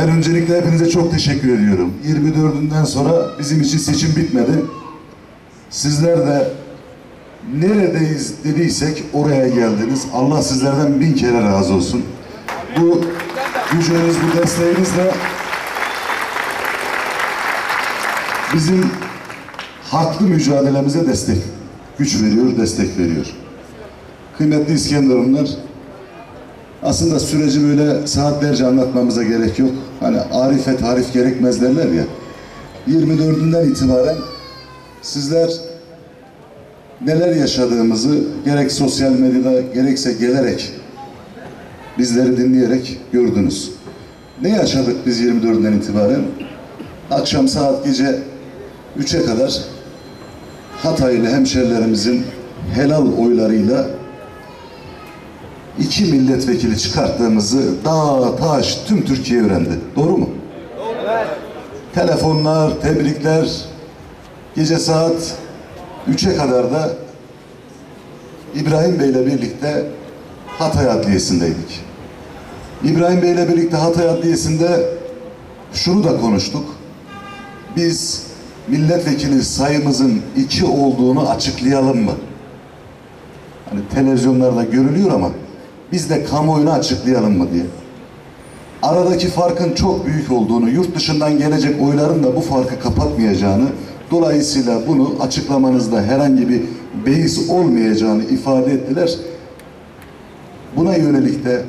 Ben öncelikle hepinize çok teşekkür ediyorum. 24'ünden sonra bizim için seçim bitmedi. Sizler de neredeyiz dediysek oraya geldiniz. Allah sizlerden bin kere razı olsun. Bu gücünüz, bu desteğinizle bizim haklı mücadelemize destek, güç veriyor, destek veriyor. Kıymetli İskenderunlar, aslında süreci böyle saatlerce anlatmamıza gerek yok. Hani arife tarif gerekmez derler ya. 24'ünden itibaren sizler neler yaşadığımızı gerek sosyal medyada gerekse gelerek bizleri dinleyerek gördünüz. Ne yaşadık biz 24'ünden itibaren? Akşam saat gece 3'e kadar Hataylı hemşerilerimizin helal oylarıyla iki milletvekili çıkarttığımızı dağ, taş, tüm Türkiye öğrendi. Doğru mu? Telefonlar, tebrikler, gece saat 3'e kadar da İbrahim Bey'le birlikte Hatay Adliyesi'ndeydik. İbrahim Bey'le birlikte Hatay Adliyesi'nde şunu da konuştuk. Biz milletvekili sayımızın iki olduğunu açıklayalım mı? Hani televizyonlarda görülüyor ama biz de kamuoyuna açıklayalım mı diye. Aradaki farkın çok büyük olduğunu, yurt dışından gelecek oyların da bu farkı kapatmayacağını, dolayısıyla bunu açıklamanızda herhangi bir beis olmayacağını ifade ettiler. Buna yönelik de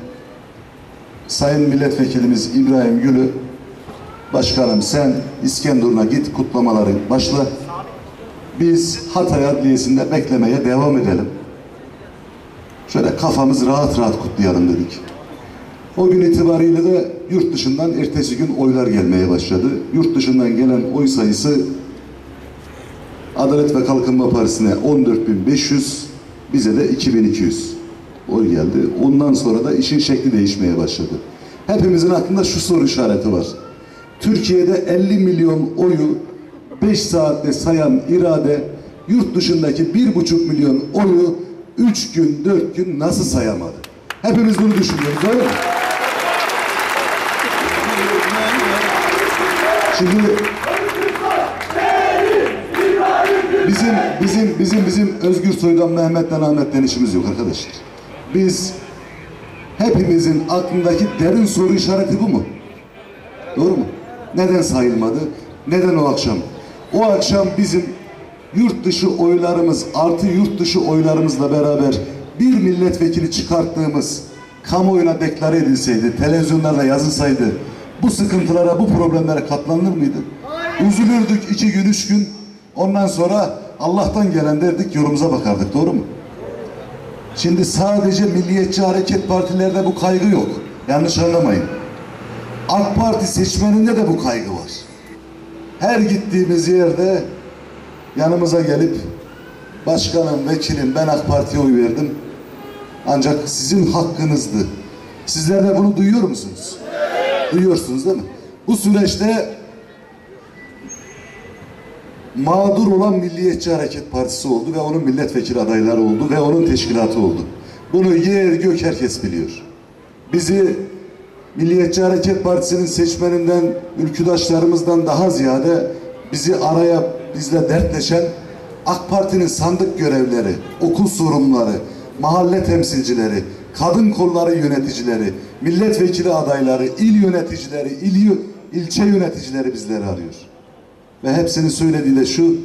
Sayın Milletvekilimiz İbrahim Gül'ü Başkanım sen İskenderun'a git kutlamaları başla. Biz Hatay Adliyesi'nde beklemeye devam edelim. Şöyle kafamız rahat rahat kutlayalım dedik. O gün itibariyle de yurt dışından ertesi gün oylar gelmeye başladı. Yurt dışından gelen oy sayısı Adalet ve Kalkınma Partisi'ne 14.500, bize de 2200 oy geldi. Ondan sonra da işin şekli değişmeye başladı. Hepimizin aklında şu soru işareti var. Türkiye'de 50 milyon oyu 5 saatte sayan irade yurt dışındaki 1,5 milyon oyu 3 gün 4 gün nasıl sayamadı? Hepimiz bunu düşünüyoruz doğru mu? Şimdi bizim bizim bizim bizim Özgür Soy'dan Mehmet'ten Ahmet'ten işimiz yok arkadaşlar. Biz hepimizin aklındaki derin soru işareti bu mu? Doğru mu? Neden sayılmadı? Neden o akşam? O akşam bizim yurt dışı oylarımız artı yurt dışı oylarımızla beraber bir milletvekili çıkarttığımız kamuoyuna deklare edilseydi, televizyonlarda yazılsaydı bu sıkıntılara, bu problemlere katlanır mıydı? Üzülürdük iki gün, üç gün. Ondan sonra Allah'tan gelen derdik, yolumuza bakardık. Doğru mu? Şimdi sadece Milliyetçi Hareket Partilerde bu kaygı yok. Yanlış anlamayın. AK Parti seçmeninde de bu kaygı var. Her gittiğimiz yerde yanımıza gelip başkanım, vekilim ben AK Parti'ye oy verdim. Ancak sizin hakkınızdı. Sizler de bunu duyuyor musunuz? Duyuyorsunuz değil mi? Bu süreçte mağdur olan Milliyetçi Hareket Partisi oldu ve onun milletvekili adayları oldu ve onun teşkilatı oldu. Bunu yer gök herkes biliyor. Bizi Milliyetçi Hareket Partisi'nin seçmeninden, ülküdaşlarımızdan daha ziyade bizi araya bizle dertleşen AK Parti'nin sandık görevleri, okul sorumluları, mahalle temsilcileri, kadın kolları yöneticileri, milletvekili adayları, il yöneticileri, il, ilçe yöneticileri bizleri arıyor. Ve hepsinin söylediği de şu,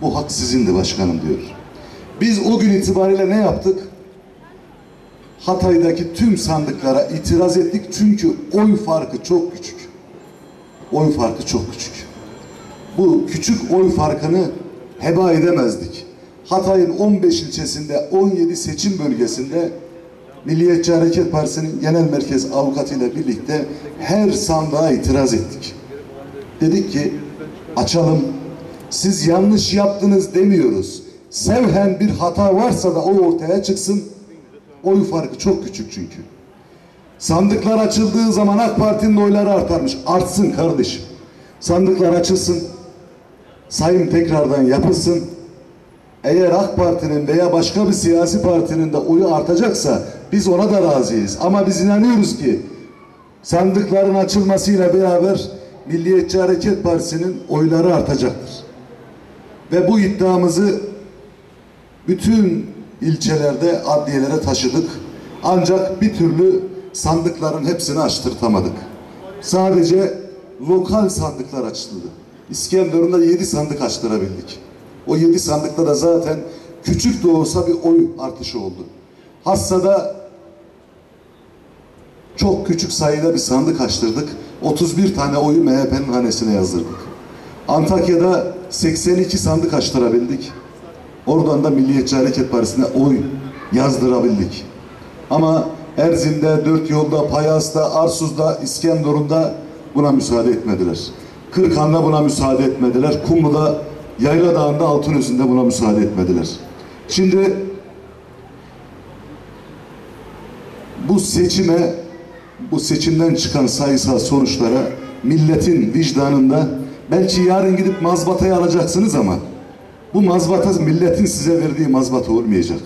bu hak sizindi başkanım diyor. Biz o gün itibariyle ne yaptık? Hatay'daki tüm sandıklara itiraz ettik çünkü oy farkı çok küçük. Oy farkı çok küçük. Bu küçük oy farkını heba edemezdik. Hatay'ın 15 ilçesinde 17 seçim bölgesinde Milliyetçi Hareket Partisi'nin genel merkez avukatıyla birlikte her sandığa itiraz ettik. Dedik ki açalım. Siz yanlış yaptınız demiyoruz. Sevhen bir hata varsa da o ortaya çıksın. Oy farkı çok küçük çünkü. Sandıklar açıldığı zaman AK Parti'nin oyları artarmış. Artsın kardeşim. Sandıklar açılsın. Sayım tekrardan yapılsın. Eğer AK Parti'nin veya başka bir siyasi partinin de oyu artacaksa biz ona da razıyız. Ama biz inanıyoruz ki sandıkların açılmasıyla beraber Milliyetçi Hareket Partisi'nin oyları artacaktır. Ve bu iddiamızı bütün ilçelerde adliyelere taşıdık. Ancak bir türlü sandıkların hepsini açtırtamadık. Sadece lokal sandıklar açıldı. İskenderun'da yedi sandık açtırabildik. O yedi sandıkta da zaten küçük de olsa bir oy artışı oldu. Hassa'da çok küçük sayıda bir sandık açtırdık. 31 tane oyu MHP'nin hanesine yazdırdık. Antakya'da 82 sandık açtırabildik. Oradan da Milliyetçi Hareket Partisi'ne oy yazdırabildik. Ama Erzin'de, Dört Yolda, Payas'ta, Arsuz'da, İskenderun'da buna müsaade etmediler. Kırkan'da buna müsaade etmediler. Kumlu'da, Yayla Dağı'nda, Altınözü'nde buna müsaade etmediler. Şimdi bu seçime, bu seçimden çıkan sayısal sonuçlara milletin vicdanında belki yarın gidip mazbatayı alacaksınız ama bu mazbata milletin size verdiği mazbata olmayacak.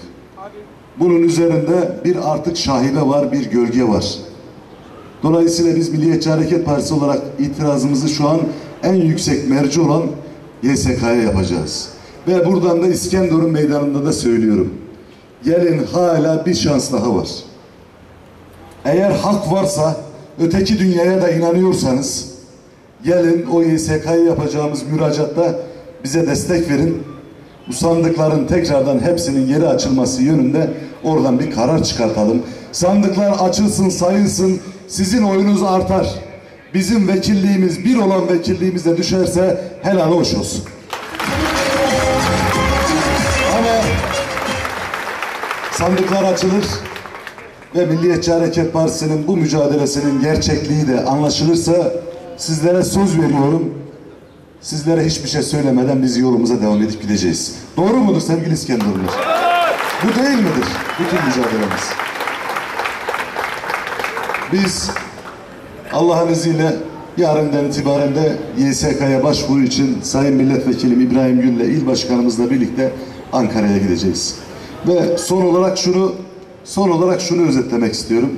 Bunun üzerinde bir artık şahibe var, bir gölge var. Dolayısıyla biz Milliyetçi Hareket Partisi olarak itirazımızı şu an en yüksek merci olan YSK'ya yapacağız. Ve buradan da İskenderun Meydanı'nda da söylüyorum. Gelin hala bir şans daha var. Eğer hak varsa, öteki dünyaya da inanıyorsanız, gelin o YSK'ya yapacağımız müracaatta bize destek verin. Bu sandıkların tekrardan hepsinin yeri açılması yönünde oradan bir karar çıkartalım. Sandıklar açılsın, sayılsın, sizin oyunuz artar. Bizim vekilliğimiz, bir olan vekilliğimiz de düşerse helal hoş olsun. Ama sandıklar açılır ve Milliyetçi Hareket Partisi'nin bu mücadelesinin gerçekliği de anlaşılırsa sizlere söz veriyorum. Sizlere hiçbir şey söylemeden biz yolumuza devam edip gideceğiz. Doğru mudur sevgili İskenderunlar? Bu değil midir bütün mücadelemiz? Biz Allah'ın izniyle yarından itibaren de YSK'ya başvuru için Sayın Milletvekilim İbrahim Gül'le il başkanımızla birlikte Ankara'ya gideceğiz. Ve son olarak şunu son olarak şunu özetlemek istiyorum.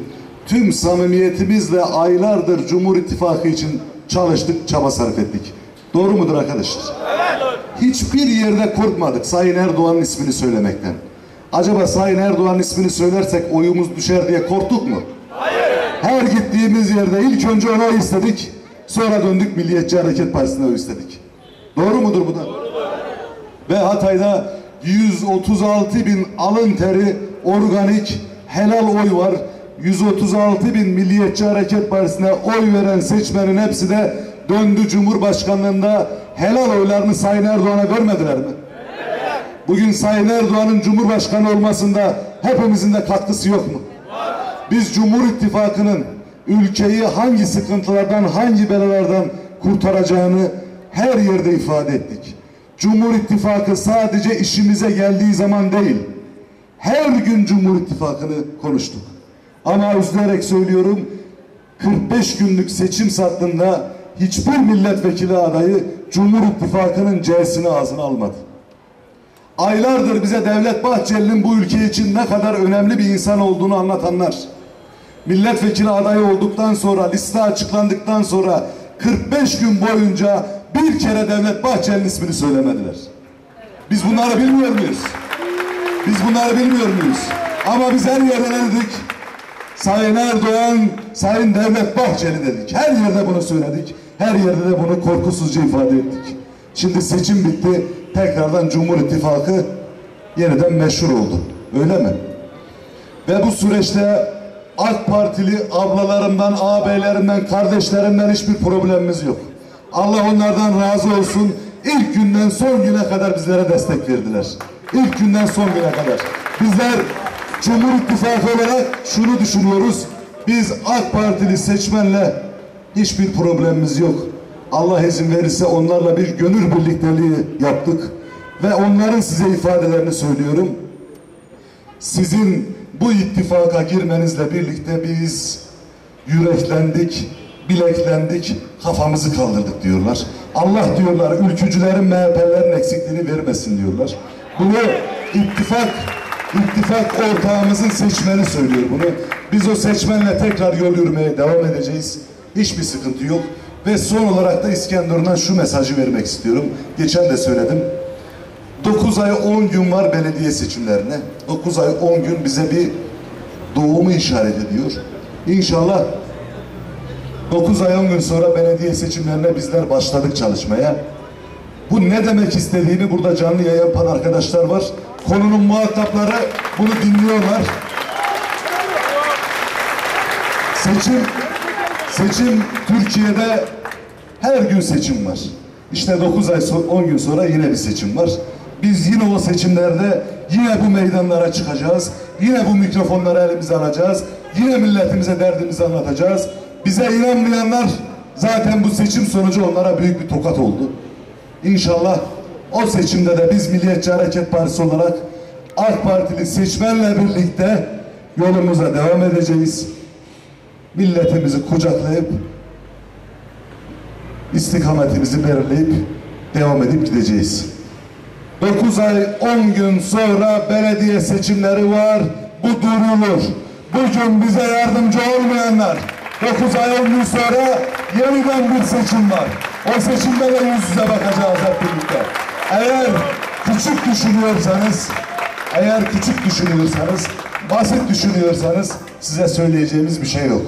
Tüm samimiyetimizle aylardır Cumhur İttifakı için çalıştık, çaba sarf ettik. Doğru mudur arkadaşlar? Hiçbir yerde korkmadık Sayın Erdoğan'ın ismini söylemekten. Acaba Sayın Erdoğan'ın ismini söylersek oyumuz düşer diye korktuk mu? Her gittiğimiz yerde ilk önce ona istedik. Sonra döndük Milliyetçi Hareket Partisi'ne istedik. Doğru mudur bu da? Ve Hatay'da 136 bin alın teri organik helal oy var. 136 bin Milliyetçi Hareket Partisi'ne oy veren seçmenin hepsi de döndü Cumhurbaşkanlığında helal oylarını Sayın Erdoğan'a vermediler mi? Bugün Sayın Erdoğan'ın Cumhurbaşkanı olmasında hepimizin de katkısı yok mu? Biz Cumhur İttifakı'nın ülkeyi hangi sıkıntılardan, hangi belalardan kurtaracağını her yerde ifade ettik. Cumhur İttifakı sadece işimize geldiği zaman değil, her gün Cumhur İttifakı'nı konuştuk. Ama üzülerek söylüyorum, 45 günlük seçim sattığında hiçbir milletvekili adayı Cumhur İttifakı'nın C'sini ağzına almadı. Aylardır bize Devlet Bahçeli'nin bu ülke için ne kadar önemli bir insan olduğunu anlatanlar, milletvekili adayı olduktan sonra, liste açıklandıktan sonra 45 gün boyunca bir kere Devlet Bahçeli'nin ismini söylemediler. Biz bunları bilmiyor muyuz? Biz bunları bilmiyor muyuz? Ama biz her yerde dedik? Sayın Erdoğan, Sayın Devlet Bahçeli dedik. Her yerde bunu söyledik. Her yerde de bunu korkusuzca ifade ettik. Şimdi seçim bitti. Tekrardan Cumhur İttifakı yeniden meşhur oldu. Öyle mi? Ve bu süreçte AK Partili ablalarımdan, ağabeylerimden, kardeşlerimden hiçbir problemimiz yok. Allah onlardan razı olsun. İlk günden son güne kadar bizlere destek verdiler. İlk günden son güne kadar. Bizler Cumhur İttifakı olarak şunu düşünüyoruz. Biz AK Partili seçmenle hiçbir problemimiz yok. Allah izin verirse onlarla bir gönül birlikteliği yaptık. Ve onların size ifadelerini söylüyorum. Sizin bu ittifaka girmenizle birlikte biz yüreklendik, bileklendik, kafamızı kaldırdık diyorlar. Allah diyorlar ülkücülerin, MHP'lerin eksikliğini vermesin diyorlar. Bunu ittifak İttifak ortağımızın seçmeni söylüyor bunu. Biz o seçmenle tekrar yol yürümeye devam edeceğiz. Hiçbir sıkıntı yok. Ve son olarak da İskenderun'a şu mesajı vermek istiyorum. Geçen de söyledim. 9 ay 10 gün var belediye seçimlerine. 9 ay 10 gün bize bir doğumu işaret ediyor. İnşallah 9 ay 10 gün sonra belediye seçimlerine bizler başladık çalışmaya. Bu ne demek istediğini burada canlı yayın yapan arkadaşlar var. Konunun muhatapları bunu dinliyorlar. Seçim, seçim Türkiye'de her gün seçim var. İşte 9 ay so- 10 gün sonra yine bir seçim var. Biz yine o seçimlerde yine bu meydanlara çıkacağız. Yine bu mikrofonları elimize alacağız. Yine milletimize derdimizi anlatacağız. Bize inanmayanlar zaten bu seçim sonucu onlara büyük bir tokat oldu. İnşallah o seçimde de biz Milliyetçi Hareket Partisi olarak AK Partili seçmenle birlikte yolumuza devam edeceğiz. Milletimizi kucaklayıp istikametimizi belirleyip devam edip gideceğiz. 9 ay 10 gün sonra belediye seçimleri var. Bu durulur. Bugün bize yardımcı olmayanlar 9 ay 10 gün sonra yeniden bir seçim var. O seçimde de yüz yüze bakacağız hep birlikte. Eğer küçük düşünüyorsanız eğer küçük düşünüyorsanız basit düşünüyorsanız size söyleyeceğimiz bir şey yok.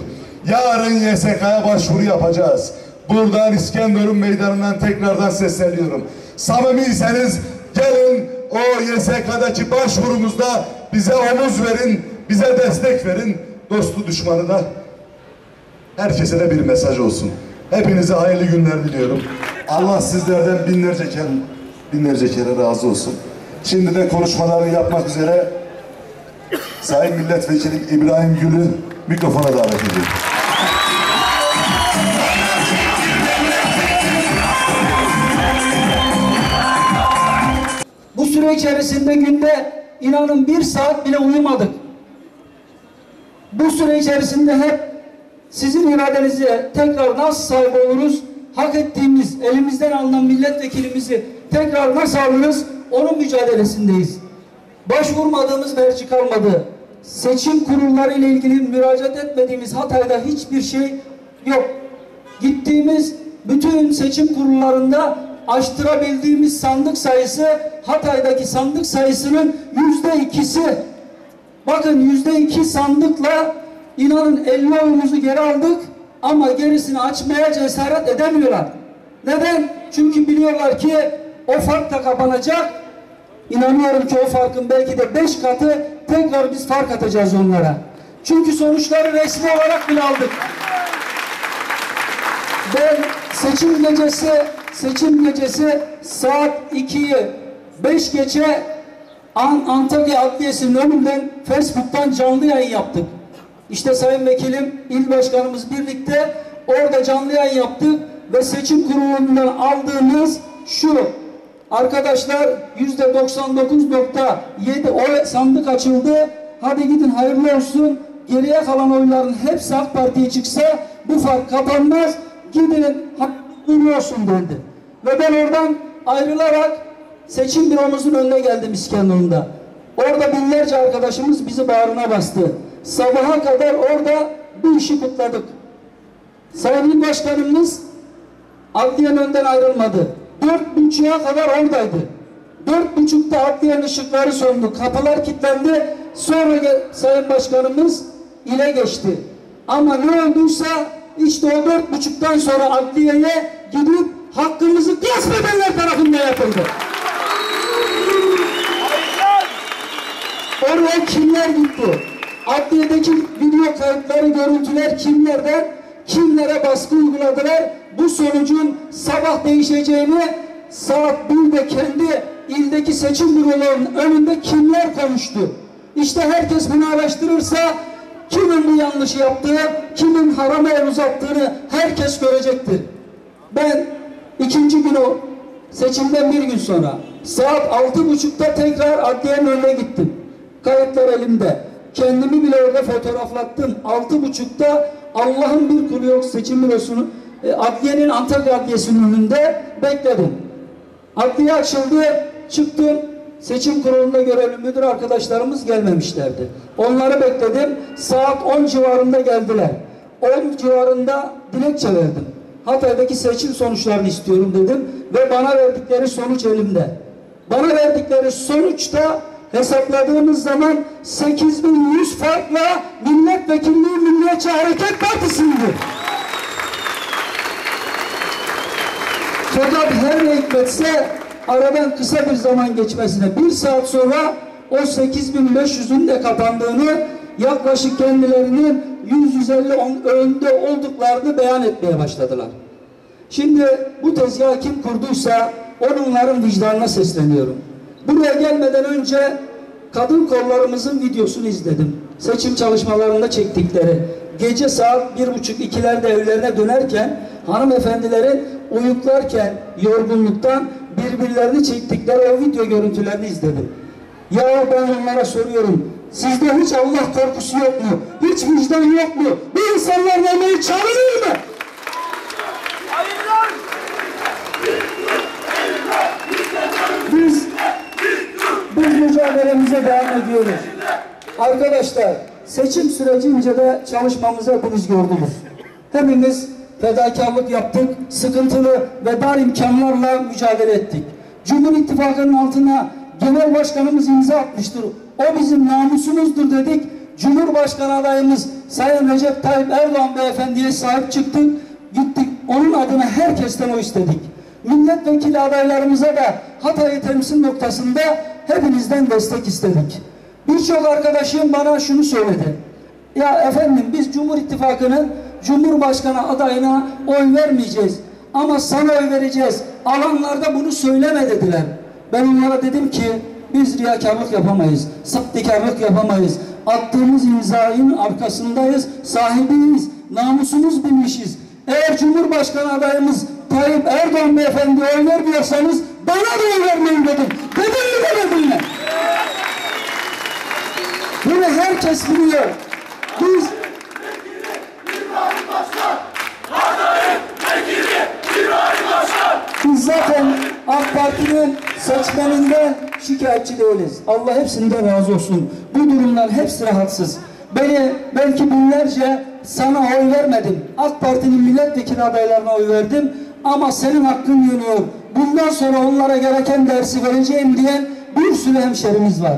Yarın YSK'ya başvuru yapacağız. Buradan İskenderun meydanından tekrardan sesleniyorum. Samimiyseniz gelin o YSK'daki başvurumuzda bize omuz verin, bize destek verin. Dostu düşmanı da herkese de bir mesaj olsun. Hepinize hayırlı günler diliyorum. Allah sizlerden binlerce kere, binlerce kere razı olsun. Şimdi de konuşmalarını yapmak üzere Sayın Milletvekili İbrahim Gül'ü mikrofona davet ediyorum. Süre içerisinde günde inanın bir saat bile uyumadık. Bu süre içerisinde hep sizin iradenize tekrar nasıl sahip oluruz? Hak ettiğimiz, elimizden alınan milletvekilimizi tekrar nasıl alırız? Onun mücadelesindeyiz. Başvurmadığımız merci kalmadı. Seçim kurulları ile ilgili müracaat etmediğimiz Hatay'da hiçbir şey yok. Gittiğimiz bütün seçim kurullarında açtırabildiğimiz sandık sayısı Hatay'daki sandık sayısının yüzde ikisi. Bakın yüzde iki sandıkla inanın 50 oyumuzu geri aldık ama gerisini açmaya cesaret edemiyorlar. Neden? Çünkü biliyorlar ki o fark da kapanacak. İnanıyorum ki o farkın belki de beş katı tekrar biz fark atacağız onlara. Çünkü sonuçları resmi olarak bile aldık. Ben seçim gecesi seçim gecesi saat 2'yi 5 geçe An Antalya Adliyesi'nin önünden Facebook'tan canlı yayın yaptık. İşte Sayın Vekilim, il başkanımız birlikte orada canlı yayın yaptık ve seçim kurulundan aldığımız şu. Arkadaşlar yüzde 99.7 oy sandık açıldı. Hadi gidin hayırlı olsun. Geriye kalan oyların hepsi AK Parti'ye çıksa bu fark kapanmaz. Gidin hayırlı olsun dedi. Ve ben oradan ayrılarak seçim büromuzun önüne geldim İskenderun'da. Orada binlerce arkadaşımız bizi bağrına bastı. Sabaha kadar orada bu işi kutladık. Sayın Başkanımız adliyenin önden ayrılmadı. Dört buçuğa kadar oradaydı. Dört buçukta adliyenin ışıkları söndü. Kapılar kilitlendi. Sonra Sayın Başkanımız ile geçti. Ama ne olduysa işte o dört buçuktan sonra adliyeye gidip hakkımızı gasp edenler tarafından yapıldı. Oraya kimler gitti? Adliyedeki video kayıtları, görüntüler kimlerden, kimlere baskı uyguladılar? Bu sonucun sabah değişeceğini saat 1'de kendi ildeki seçim bürolarının önünde kimler konuştu? İşte herkes bunu araştırırsa kimin bu yanlışı yaptığı, kimin harama el uzattığını herkes görecektir. Ben ikinci gün o seçimden bir gün sonra saat altı buçukta tekrar adliyenin önüne gittim. Kayıtlar elimde. Kendimi bile orada fotoğraflattım. Altı buçukta Allah'ın bir kulu yok seçim bürosunu e, adliyenin Antalya Adliyesi'nin önünde bekledim. Adliye açıldı. Çıktım. Seçim kurulunda görevli müdür arkadaşlarımız gelmemişlerdi. Onları bekledim. Saat 10 civarında geldiler. 10 civarında dilekçe verdim. Hatay'daki seçim sonuçlarını istiyorum dedim ve bana verdikleri sonuç elimde. Bana verdikleri sonuçta hesapladığımız zaman 8100 farkla milletvekilliği Milliyetçi Hareket Partisi'ydi. Fakat her ne hikmetse aradan kısa bir zaman geçmesine bir saat sonra o 8500'ün de kapandığını yaklaşık kendilerinin 100-150 on- önde olduklarını beyan etmeye başladılar. Şimdi bu tezgahı kim kurduysa onların vicdanına sesleniyorum. Buraya gelmeden önce kadın kollarımızın videosunu izledim. Seçim çalışmalarında çektikleri. Gece saat bir buçuk ikilerde evlerine dönerken hanımefendilerin uyuklarken yorgunluktan birbirlerini çektikleri o video görüntülerini izledim. Ya ben onlara soruyorum. Sizde hiç Allah korkusu yok mu? Hiç vicdan yok mu? Bu insanların emeği çalınır mı? Biz biz mücadelemize devam ediyoruz. Arkadaşlar seçim sürecince de çalışmamızı hepiniz gördünüz. Hepimiz fedakarlık yaptık, sıkıntılı ve dar imkanlarla mücadele ettik. Cumhur İttifakı'nın altına genel başkanımız imza atmıştır. O bizim namusumuzdur dedik. Cumhurbaşkanı adayımız Sayın Recep Tayyip Erdoğan beyefendiye sahip çıktık. Gittik onun adına herkesten o istedik. Milletvekili adaylarımıza da Hatay'ı temsil noktasında hepinizden destek istedik. Birçok arkadaşım bana şunu söyledi. Ya efendim biz Cumhur İttifakı'nın Cumhurbaşkanı adayına oy vermeyeceğiz. Ama sana oy vereceğiz. Alanlarda bunu söyleme dediler. Ben onlara dedim ki biz riyakarlık yapamayız. Sahtekarlık yapamayız. Attığımız imzanın arkasındayız. Sahibiyiz. Namusumuz bilmişiz. Eğer Cumhurbaşkanı adayımız Tayyip Erdoğan beyefendi oy vermiyorsanız bana da oy vermeyin dedim. Dedim mi demedim mi? Bunu herkes biliyor. Biz biz zaten AK Parti'nin seçmeninden şikayetçi değiliz. Allah hepsinden razı olsun. Bu durumlar hepsi rahatsız. Beni belki binlerce sana oy vermedim. AK Parti'nin milletvekili adaylarına oy verdim. Ama senin hakkın yeniyor. Bundan sonra onlara gereken dersi vereceğim diyen bir sürü hemşerimiz var.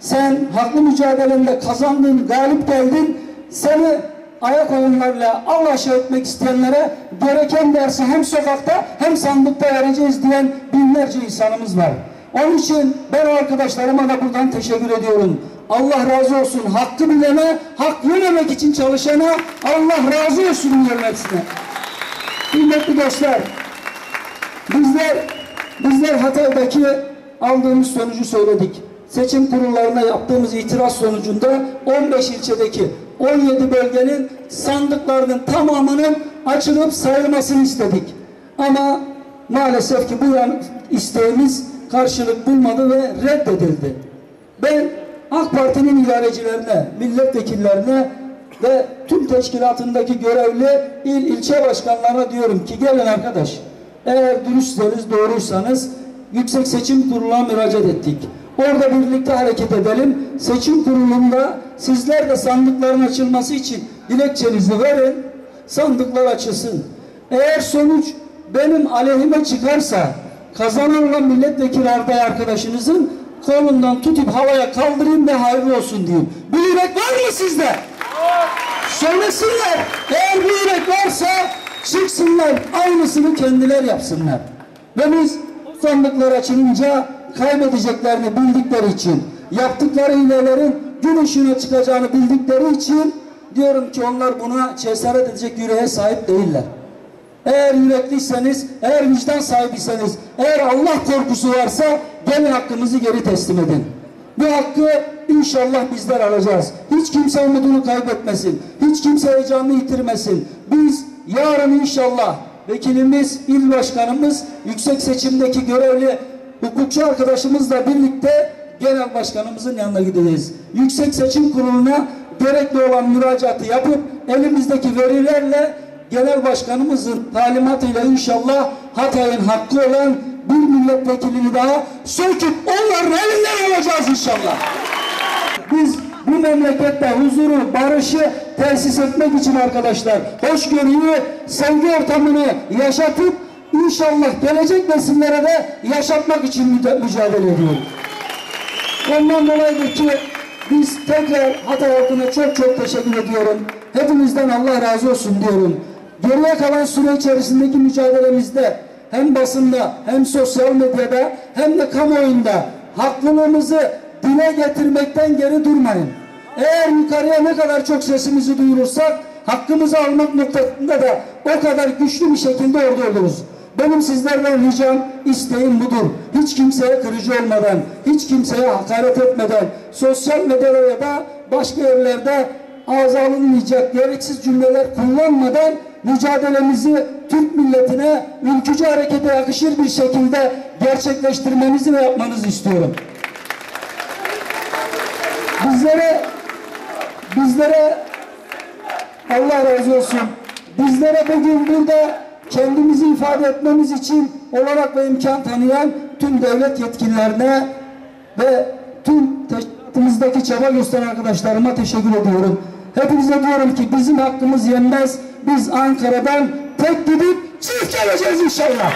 Sen haklı mücadelende kazandın, galip geldin. Seni ayak oyunlarıyla al aşağı etmek isteyenlere gereken dersi hem sokakta hem sandıkta vereceğiz diyen binlerce insanımız var. Onun için ben arkadaşlarıma da buradan teşekkür ediyorum. Allah razı olsun. Hakkı bilene, hak yememek için çalışana Allah razı olsun diyorum hepsine. Kıymetli dostlar, Bizler bizler Hatay'daki aldığımız sonucu söyledik. Seçim kurullarına yaptığımız itiraz sonucunda 15 ilçedeki 17 bölgenin sandıklarının tamamının açılıp sayılmasını istedik. Ama maalesef ki bu isteğimiz karşılık bulmadı ve reddedildi. Ben AK Parti'nin idarecilerine, milletvekillerine ve tüm teşkilatındaki görevli il ilçe başkanlarına diyorum ki gelin arkadaş eğer dürüstseniz doğruysanız Yüksek Seçim Kurulu'na müracaat ettik. Orada birlikte hareket edelim. Seçim kurulunda sizler de sandıkların açılması için dilekçenizi verin. Sandıklar açılsın. Eğer sonuç benim aleyhime çıkarsa kazananla milletvekili aday arkadaşınızın kolundan tutup havaya kaldırayım ve hayırlı olsun diyeyim. Bu yürek var mı sizde? Söylesinler. Eğer bir yürek varsa çıksınlar. Aynısını kendiler yapsınlar. Ve biz sandıklar açılınca kaybedeceklerini bildikleri için yaptıkları hilelerin gün ışığına çıkacağını bildikleri için diyorum ki onlar buna cesaret edecek yüreğe sahip değiller. Eğer yürekliyseniz, eğer vicdan sahibiyseniz, eğer Allah korkusu varsa gelin hakkımızı geri teslim edin. Bu hakkı inşallah bizler alacağız. Hiç kimse umudunu kaybetmesin. Hiç kimse heyecanını yitirmesin. Biz yarın inşallah vekilimiz, il başkanımız, yüksek seçimdeki görevli hukukçu arkadaşımızla birlikte genel başkanımızın yanına gideceğiz. Yüksek Seçim Kurulu'na gerekli olan müracaatı yapıp elimizdeki verilerle genel başkanımızın talimatıyla inşallah Hatay'ın hakkı olan bir milletvekilini daha söküp onların elinden alacağız inşallah. Biz bu memlekette huzuru, barışı tesis etmek için arkadaşlar hoşgörüyü, sevgi ortamını yaşatıp inşallah gelecek nesillere de yaşatmak için müca- mücadele ediyoruz. Ondan dolayıdır ki biz tekrar Hatay halkına çok çok teşekkür ediyorum. Hepinizden Allah razı olsun diyorum. Geriye kalan süre içerisindeki mücadelemizde hem basında hem sosyal medyada hem de kamuoyunda haklılığımızı dile getirmekten geri durmayın. Eğer yukarıya ne kadar çok sesimizi duyurursak hakkımızı almak noktasında da o kadar güçlü bir şekilde orada oluruz. Benim sizlerden ricam, isteğim budur. Hiç kimseye kırıcı olmadan, hiç kimseye hakaret etmeden, sosyal medyada ya da başka yerlerde ağza alınmayacak gereksiz cümleler kullanmadan mücadelemizi Türk milletine ülkücü harekete yakışır bir şekilde gerçekleştirmenizi ve yapmanızı istiyorum. Bizlere bizlere Allah razı olsun. Bizlere bugün burada kendimizi ifade etmemiz için olarak ve imkan tanıyan tüm devlet yetkililerine ve tüm teşkilatımızdaki çaba gösteren arkadaşlarıma teşekkür ediyorum. Hepinize diyorum ki bizim hakkımız yenmez. Biz Ankara'dan tek gidip çift geleceğiz inşallah.